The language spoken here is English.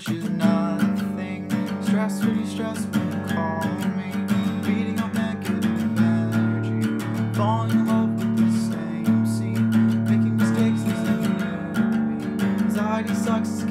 feels you nothing. Stress, pretty stress, will call me. Beating up negative energy. Falling in love with the same scene. Making mistakes, this is new me. Anxiety sucks,